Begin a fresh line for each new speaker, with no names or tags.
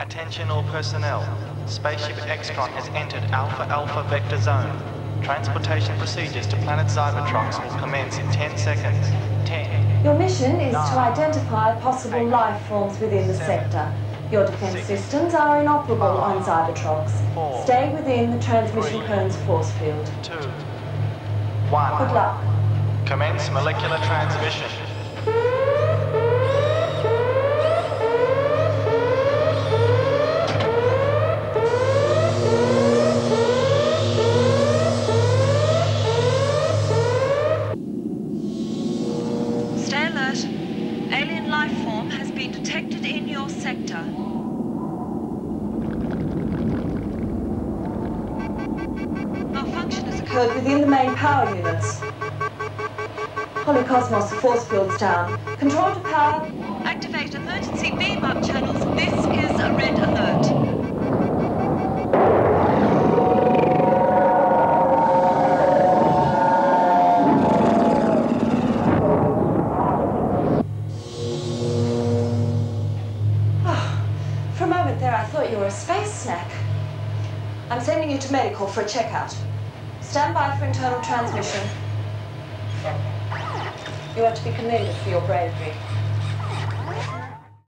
Attention all personnel. Spaceship Extron has entered Alpha Alpha Vector Zone. Transportation procedures to planet Cybertrox will commence in 10 seconds. 10.
Your mission is to
Nine.
identify possible
Eight.
life forms within the
Seven.
sector. Your defense
Six.
systems are inoperable on
Five.
Cybertrox.
Four.
Stay within the transmission
Three.
cone's force field.
2. 1.
Good luck.
Commence molecular transmission.
Sector. Malfunction has occurred.
Within the main power units. Polycosmos, the force field's down. Control to power.
Activate emergency
moment there, I thought you were a space snack. I'm sending you to medical for a checkout. Stand by for internal transmission. You are to be commended for your bravery.